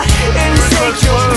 and take your